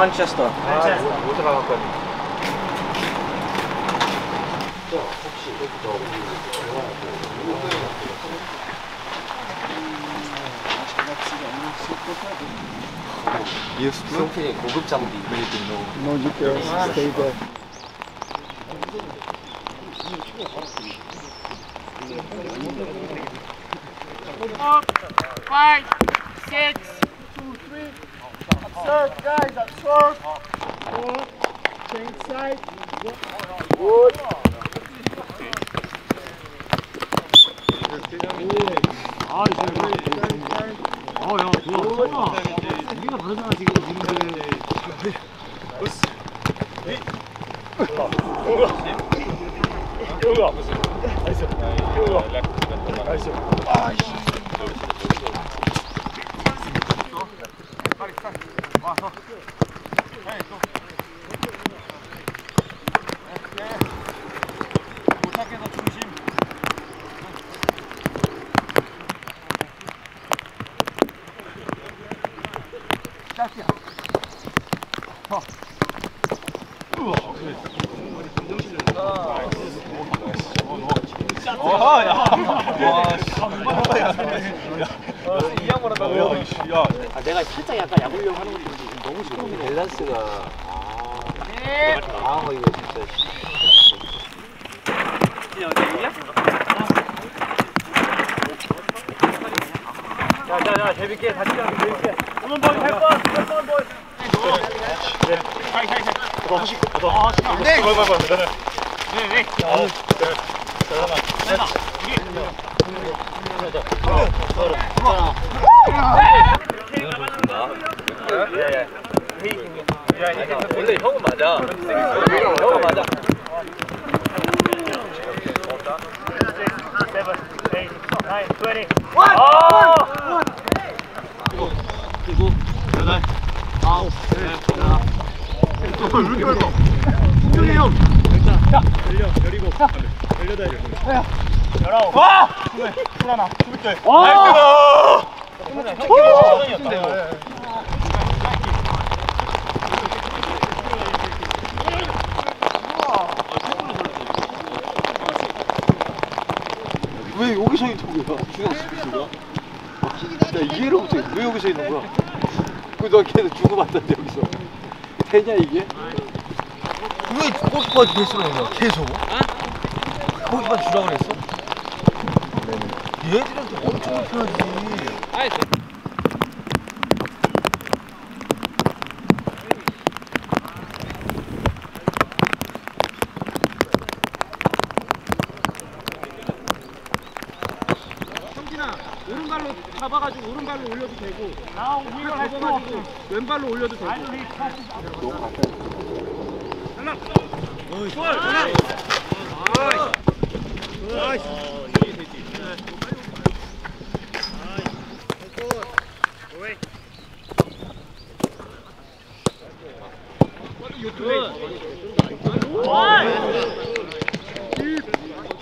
만체스터. 못 들어갔거든. 성필이 고급 장비. No, you can stay there. Five, six, two, three. Observe, guys, observe. Good. Change side. Good. 어야 좋아. 좋아. 우리가 다르잖아 지금 지금. 아, 와서 아니 또 네, 못하게서 중심 짧게 더 어허 야. 와, 씨. 야. 내가 살짝 약간 야구려고 하는 것도 너무 싫어. 밸런스가. 아, 아, 이거 진짜. 자자자 재밌게 다시 가 재밌게. 한번 볼, 할 번, 한번 볼. 근데 형은 맞아. 형은 맞아. seven, eight, nine, twenty. 아! 왜여 기서 있는 거야? 수비수가? 나 이해를 못해. 왜 여기서 있는 거야? 그너 걔는 주고받던데 여기서. 되냐 이게? 왜 골키퍼한테 패스를 한 거야? 계속? 골키퍼 주라 그랬어? 얘들한테 엄청 불편하지. 성진아 오른발로 잡아가지고 오른발로 올려도 되고. 아 잡아가지고 왼발로 올려도 되고. 하나 어이. 하나 이게 되지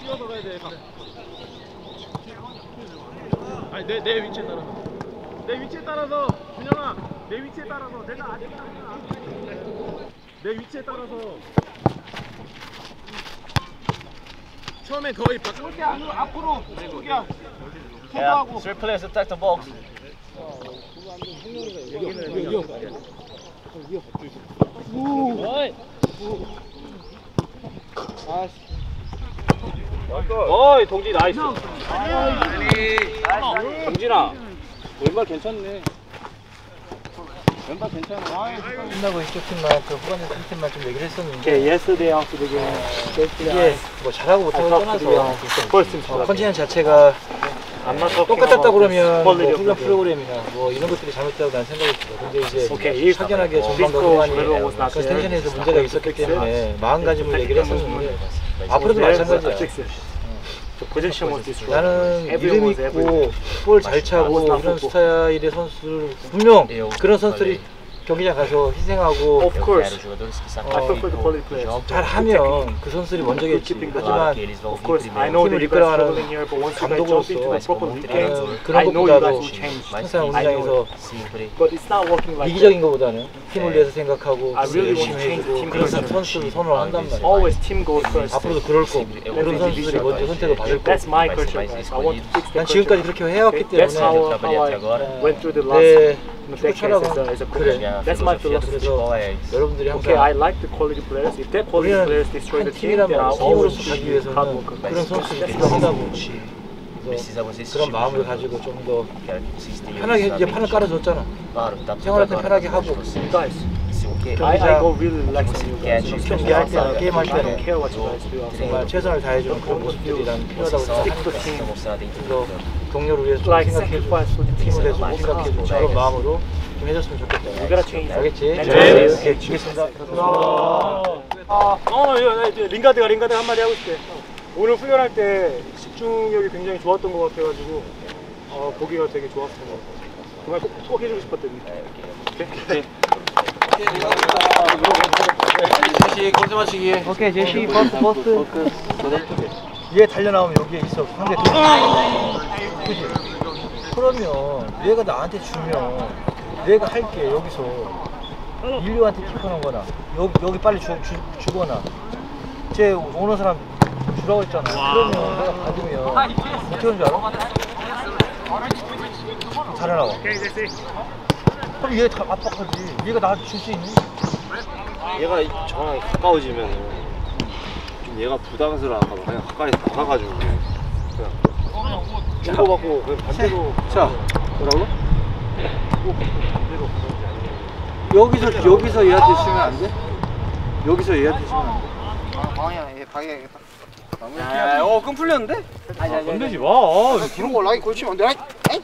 뛰어들어야 돼. 아니 내, 내 위치에 따라서 내 위치에 따라서 준영아 내 위치에 따라서 내가 아직 내 위치에 따라서. 처음에 거의 바... 이렇게 안으로 앞으로 저기야 소도하고. Three players attack the box. 어이. 동지 nice. 정진아, 왼발 괜찮네. 왼발 괜찮아. 끝나고 이쪽 팀만 그 후반에 팀 팀만 좀 얘기를 했었는데 Okay, yesterday after the game, 이게 뭐 잘하고 못하고 떠나서 어, 컨디션 자체가 똑같았다 그러면 뭐 훈련. 프로그램이나 뭐 이런 것들이 잘못됐다고 난 생각이 들어. 근데 이제 Okay, 확연하게 Disco 후반이 그 tension에서 문제가 있었기 때문에 마음가짐을 얘기를 했었는데 앞으로도 There's 마찬가지야. 나는 이름 있고 볼 잘 차고 not 이런. 스타일의 선수를 분명 그런 선수들이 경기장 가서 희생하고 Of course, Oh, players. 잘하면 그 선수들이 먼저겠지. 하지만 Of course, I know league game, 나는 그런 것보다도. 항상 운동장에서 it. But it's not working like that. 이기적인 것보다는 팀을 위해서 생각하고 I really want 열심히 해주고 team 그런. 선수를 선호를 한단 first. 앞으로도 그럴 거고 그런 선수들이 먼저 선택을 받을 거고 난 지금까지. 그렇게 해왔기 That's how, 때문에 how I went through the last 내 축구 coach. 그래 That's my philosophy. 여러분들이 Okay, I 항상 like the quality players. If that quality players destroy 한 the team, then I'll always 가기 hard 위해서는 workers. 그런 선수들이 esse 그런 마음을 가지고 좀 더 편하게 이제. 판을 깔아줬잖아 생활할 때 편하게 하고. I, I go really relax on you guys. 경기할 때, outside. 게임할 때는. 정말 최선을 다해주는 그런 모습들이 난 필요하다고 campo. 동료를 위해서 생각해주고. 팀을 위해서 생각해주고 그런 마음으로 좀 해줬으면 좋겠다 that. 알겠지? 네. 이렇게 주겠습니다 아, 어, 이거, 나 이제 링가드가 링가드 한마디 하고 싶대. 오늘 훈련할 때 집중력이 굉장히 좋았던 것 같아가지고 어, 보기가 되게 좋았어. 그말 꼭, 꼭 해주고 싶었거든요. 오케이? 다시 골대 맞추기 오케이 제시 버스 버스 얘 달려나오면 여기에 있어 상대 그지? 그러면 얘가 나한테 주면 내가 할게 여기서. 인류한테 킥하는 거나. 여기, 여기 빨리 주, 주, 주거나. 쟤 오는 사람 주라고 했잖아. 그러면 내가 받으면 어떻게 하는 줄 알아? 달려나와 그럼 얘 다 압박하지. 얘가 나한테 줄 수 있니? 얘가 이- 저랑 가까워지면은 좀 얘가 부담스러워할까 봐 그냥 가까이 나가가지고 그냥 주고받고 그냥 반대로 자. 뭐라고? 여기서 여기서 얘한테 주면 안 돼? 여기서 얘한테 주면 안 돼? 방향 얘 방향이겠다 어, 끈 풀렸는데? 건들지 마 그런 거 라인 걸치면 안 돼 에이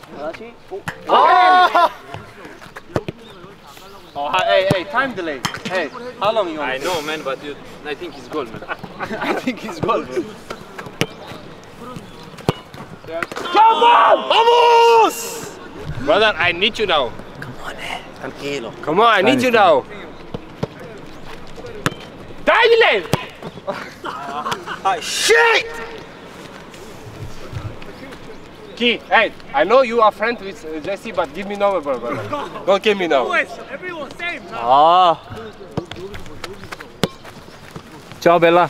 Oh, hey, hey, time delay. Hey, how long you I know, man, but you, I think he's goal, man. I think he's goal, man. Vamos! Brother, I need you now. Come on, man. Tranquilo. Come on, I need you now. Time delay! ah, shit! Key, hey, I know you are friends with uh, Jesse, but give me number, brother. Don't give me now. Ah. Ciao, Bella.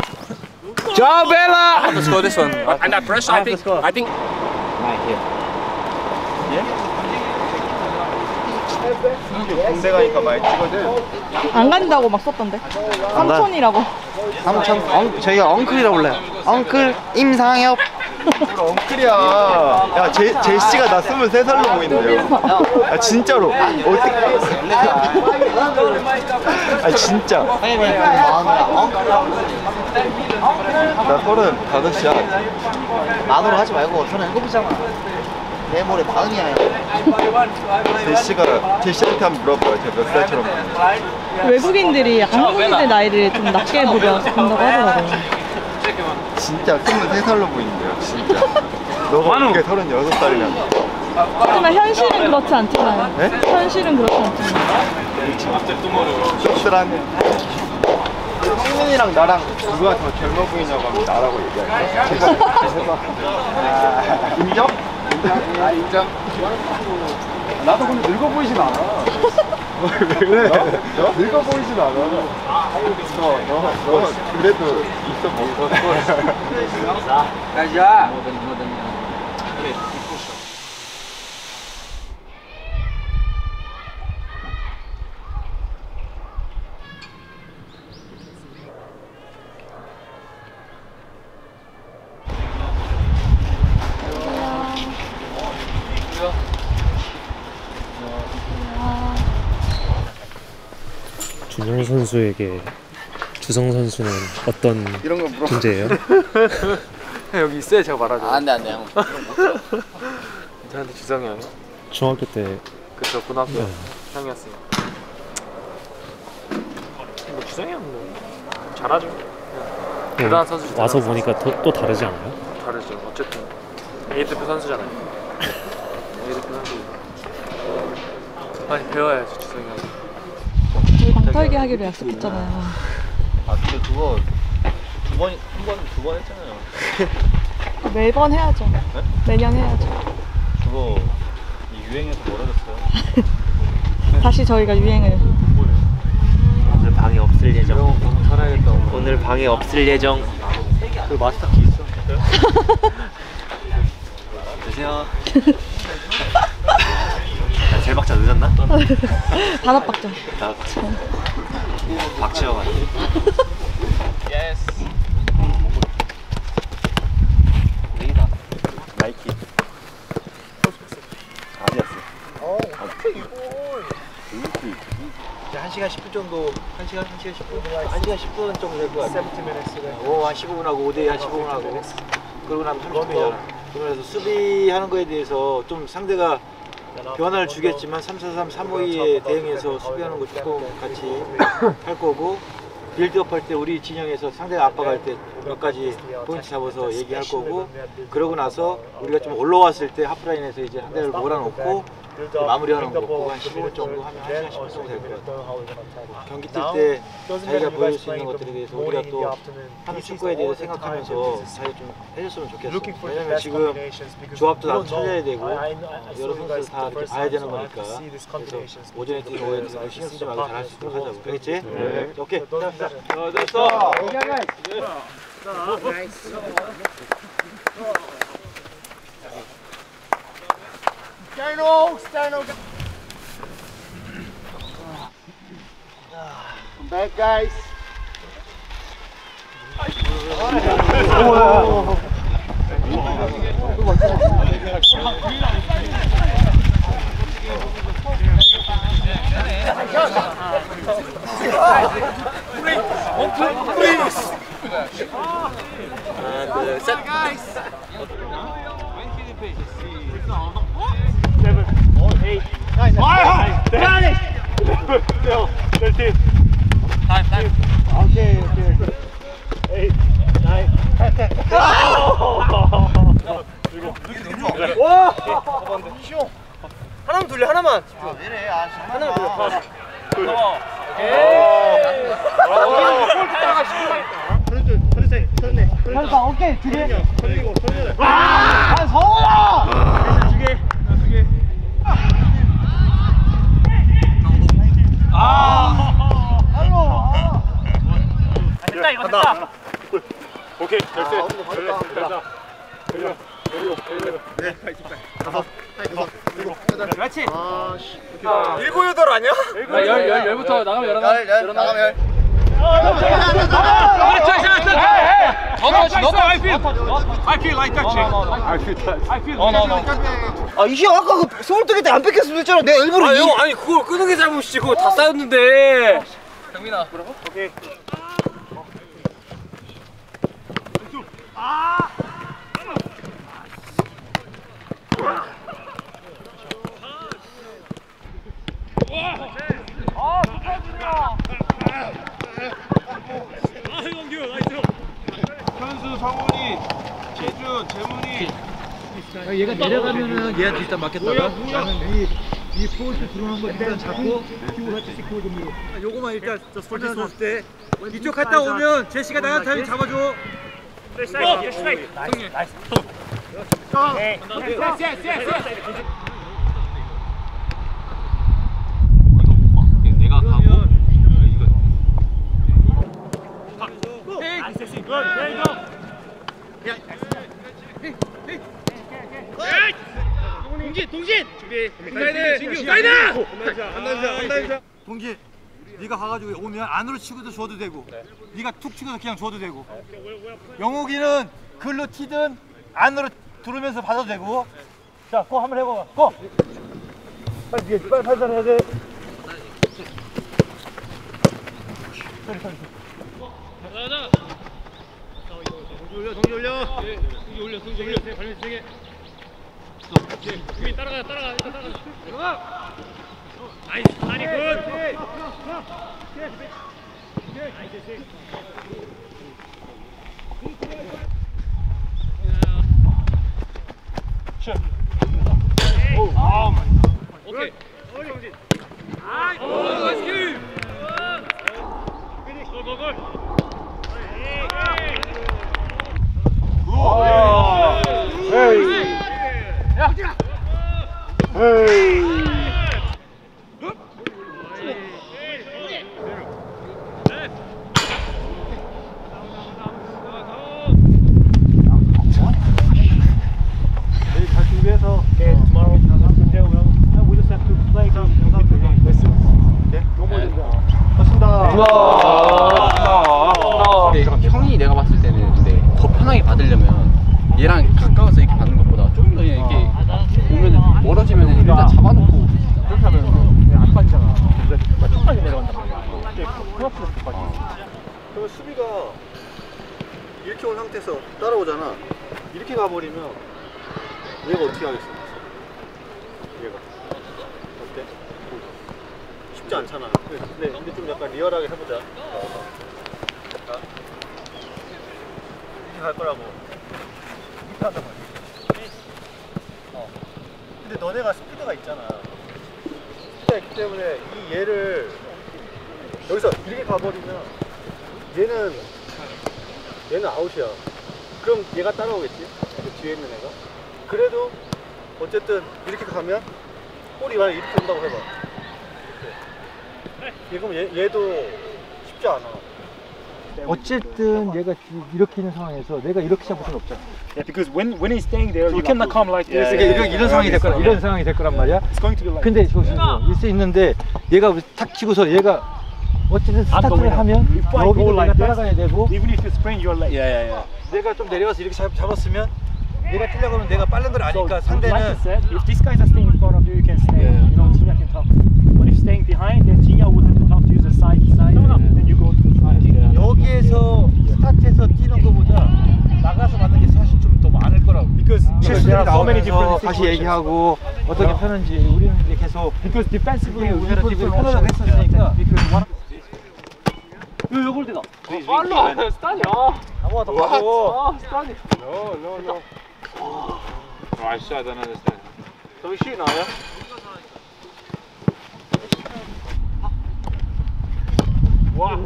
Ciao, Bella. Let's go this one. Under pressure, I think. I think. 군대 가니까 많이 찍거든 안 간다고 막 썼던데. 삼촌이라고. 삼촌 엉 저희가 엉클이라고 불러요. 엉클 임상엽 엉클이야. 야 제, 제시가 나 23살로 보이는데요. 아 진짜로. 어떻게 아 진짜. 나 35이야. 만으로 하지 말고 저는 일곱이잖아 내 머리 마흔이야 제시가 제시한테 한번 물어봐요 제가 몇 살처럼. 외국인들이 한국인들 나이를 좀 낮게 보려 본다고 하더라고요. 진짜 23살로 보이는데요 진짜 너가 어떻게 36살이냐 하지만 현실은 그렇지 않잖아요. 네? 현실은 그렇지 않잖아요. 씁쓸하네 성민이랑 나랑 누가 더 젊어 보이냐고 하면 나라고 얘기하죠 인정? 인정? 아 인정 나도 근데 늙어 보이진 않아. 왜? 그래? 너? 늙어 보이진 않아. 너, 너, 너 그래도 있어 먹었어 준 영 선수에게 주성 선수는 어떤 존재예요? 여기 있어야 제가 말하죠. 안돼 안돼 형 저한테 주성이 형이. 중학교 때 그쵸 고등학교 네. 형이었어요. 뭐 주성이 형 뭐. 잘하죠. 그냥 대단한 선수 네. 와서 보니까 또, 또 다르지 않아요? 다르죠. 어쨌든 A 대표 선수잖아요. A 대표 선수. 많이 배워야죠 주성이 형. 털기 하기로 약속했잖아요. 아 근데 그거 두 번, 한 번, 두 번 했잖아요. 매번 해야죠. 매년 해야죠. 그거 이 유행에서 멀어졌어요. 다시 저희가 유행을. 오늘 방에 없을 예정. 살아야겠다. 오늘 방에 없을 예정. 그 마스터 키 있어. 드세요. 박자 늦었나? 다섯 박자. 나 박치어가. 예스. 레이다. 나이키. 아니었어. 이제 1시간 10분 정도, 1시간, 1시간 10분? 1시간 10분 정도 될 것 같아요. 70minutes. 오, 한 15분 하고, 5대 한 15분 하고. 그러고 나면 30분이잖아. 그러면서 수비하는 거에 대해서 좀 상대가 변화를 주겠지만 3-4-3, 3-5-2에 대응해서 수비하는 거 조금 같이 할 거고 빌드업 할 때 우리 진영에서 상대가 압박할 때 몇 가지 포인트 잡아서 얘기할 거고 그러고 나서 우리가 좀 올라왔을 때 하프라인에서 이제 한 대를 몰아놓고 마무리하는 거고 한 15분 정도 하면 1시간 10분 정도 될 것 같아요. 경기 뛸 때 자기가 보여줄 수 있는 것들에 대해서 우리가 또 하는 축구에 대해서 생각하면서 잘 좀 해줬으면 좋겠어. 왜냐면 지금 조합도 나도 찾아야 되고 여러 선수들 다 이렇게 봐야 되는 거니까 그래서 오전에 뛰고 오후에 뛰고 신경 쓰지 말고 잘할 수 있도록 하자고. 알겠지? 네. 오케이. 자, 자. 어, 됐어. Dino, Dino. Come back, guys. Whoa. and uh, set. guys. 하나만 돌려, 하나만. 오케이 됐어. 됐어. 일곱 여덟 아니야? 아 이게 아까 그 서울 뜨기 때안 뺏겼으면 됐잖아. 내가 일부러 이... 아니 그걸 끄는 게 잘못이지. 그거 다 쌓였는데. 현수, 성훈이, 재준, 재문이. 얘가 내려가면은 얘한테 일단 맞겠다가 나는 이, 이 포인트 들어오는 거 일단 잡고 요거만 일단 저 스포츠 쏠때 이쪽 갔다 오면 제시가 나간 타임 잡아줘 내가 동신! 준비 사이드! 진규 사이드! 한단샷 동기 네가 가가지고 오면 안으로 치고도 줘도 되고 네. 네가 툭 치고도 그냥 줘도 되고 영욱이는 글로 튀든 안으로 들으면서 받아도 되고 네. 자, 고 한번 해봐 고! 빨리 뒤에 빨리 판단해야 돼 소리 소리 가자 가자 동지 올려 동지 올려 동지 올려 동지 올려 발면 세게 또. 민 따라가 따라가 일단 따라가. 들어가. 나이스 다리 굿. 나이스. 슛. 오, 아, 마이. 오케이. 정진. 아이, 오, 나이스 킬. 골, 골, 골. 굿. 버리면 얘가 어떻게 하겠어? 얘가 어때? 쉽지 않잖아. 근데, 근데 좀 약간 리얼하게 해보자. 자, 이렇게 갈 거라고. 이렇게 말이야. 어. 근데 너네가 스피드가 있잖아. 스피드가 있기 때문에 이 얘를 여기서 이렇게 가버리면 얘는 얘는 아웃이야. 그럼 얘가 따라오겠지? 그 뒤에 있는 애가. 그래도 어쨌든 이렇게 가면 볼이 만약 이렇게 온다고 해봐. 얘 그럼 얘, 얘도 쉽지 않아. 어쨌든 얘가 이렇게 있는 상황에서 내가 이렇게 잡을 수는 없잖아. Yeah, because when when he's staying there, you cannot come like this. 그러니까 이런, 이런 상황이 될 거라. 이런 상황이 될 거란 말이야. It's going to be like. 근데 조심해. 일수 있는데 얘가 탁 치고서 얘가 어쨌든 안 스타트를? 하면 내가 like this, 따라가야 되고 even if you sprain your leg. 내가 좀 내려가서 이렇게 잡, 잡았으면 얘가 뛰려고 하면 내가 빠른 걸 So, 아니까 like 상대는 I said, if these guys are staying in front of you, you can stay. You know, Jinya can talk. But if staying behind, then Jinya would have to you the side side, and you go to the side. 여기에서 스타트에서 뛰는 것보다 나가서 받는 게 사실 좀 더 많을 거라고. Because 실수들이 so 나오면서 different 다시. 얘기하고 어떻게 펴는지 우리는 이제 계속 Because defensively, we had a 우리 different 편하다고. 했었으니까 Because one. 아무나 더 가고. No, no, no. Right, so I don't understand. So we shoot now, yeah? Wow.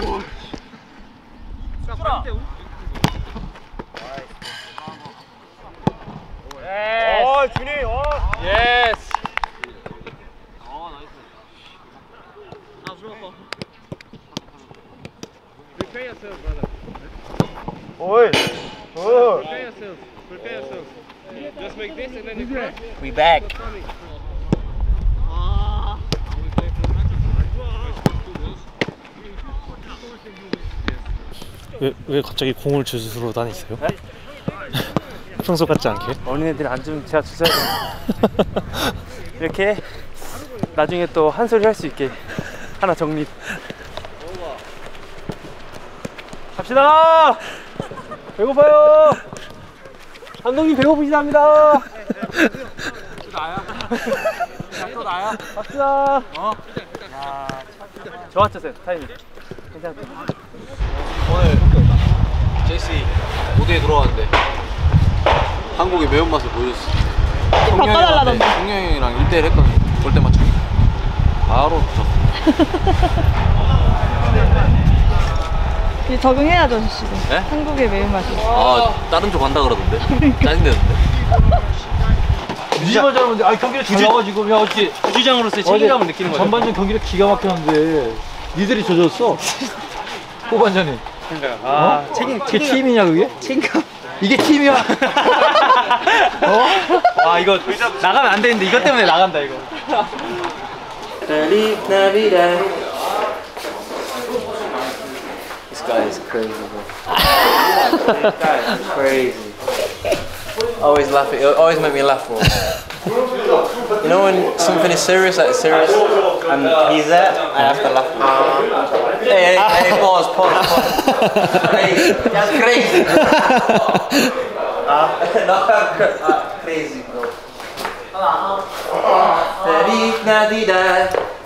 Yes. Oh, Juni. Oh. Yes. Oh, nice. Now drop. Prepare yourself, brother. Oi. Oh. Prepare yourself. Prepare yourself. 오이. 오. We back. 왜, 왜 갑자기 공을 주스러 다니세요? 평소 같지 않게? 어린애들이 앉으면 제가 주셔야 돼요. 이렇게 나중에 또 한 소리 할 수 있게 하나 정립. 갑시다. 배고파요. 감독님 배고프시답니다. 또 나야. 갑시다. 어. 좋았죠, 쌤. 타이밍. 괜찮다. 오늘 제시 무대에 들어왔는데 한국의 매운맛을 보여줬어. 바꿔달라던데. 성경이랑 1대1 했거든. 골대 맞추기. 바로 졌어. 이제 적응해야죠, 씨도. 네? 한국의 매운맛이. 아 다른 쪽 간다 그러던데. 짜증내던데. 유지만 잘하는데 아 경기를 잘 나가지고 야 어찌 주장으로서의 책임감을 느끼는 거죠. 전반전 경기를 기가 막혔는데 니들이 져줬어. 후반전에. 아, 어? 책임 그게 팀이냐 그게? 책임감. 이게 팀이야. 어? 아 이거 나가면 안 되는데 이것 때문에 나간다 이거. Feliz guy is crazy, bro. this guy is crazy. Always laugh at, always make me laugh, bro. You know when something is serious, like serious, and he's there, I have to laugh. Hey, hey, hey, pause, pause, pause. crazy. That's crazy. uh, no, uh, crazy, bro. Feliz Navidad.